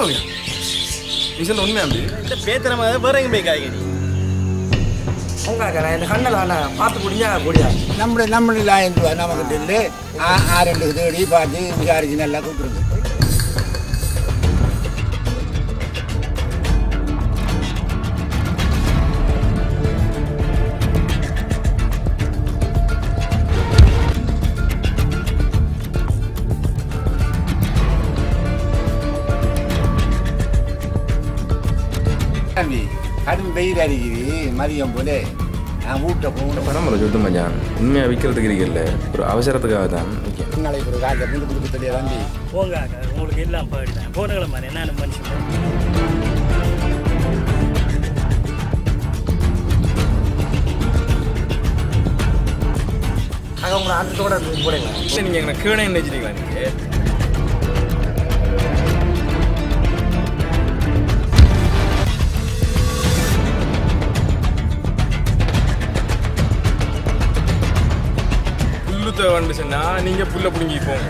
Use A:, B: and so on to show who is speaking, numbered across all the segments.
A: சொல்லுங்க நீ சொல்ல உண்மை அப்படி
B: இந்த பேத்தனமா வேற எங்கே போய் காய்கறி
C: உங்களுக்கு இந்த கண்ணில் ஆனால் பார்த்து முடிஞ்சா கூடியா
D: நம்ம நம்மளுக்கு ஆயிரம் நமக்கு ஆ ரெண்டு தேடி பார்த்து விசாரிச்சு நல்லா கூப்பிடுங்க தம்பி கடும் வெயில் அடிக்குது மதியம் போல. நான் வீட்டை போகணும்
A: பரம்பரை சொல்லுமாய்யா உண்மையாக விற்கிறதுக்கு இருக்கல ஒரு அவசரத்துக்காக தான்.
D: நாளைக்கு ஒரு காலத்தை புது புது தெரிய தம்பி?
B: போங்க உங்களுக்கு எல்லாம் போயிட்டேன் போனங்களா என்ன மனுஷன்
C: அங்கே உங்களை அந்தத்தோட போடுங்க.
A: நீங்கள் எங்களை கீழே நினைச்சிட்டீங்களா நீங்கள் புல்லு தேவைன்னு சொன்னா நீங்க புல்ல பிடுங்கி போங்க.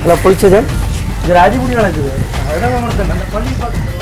C: இல்லை பிடிச்சது இது அடிப்படி நடக்குது அதான் அந்த பள்ளி பார்த்து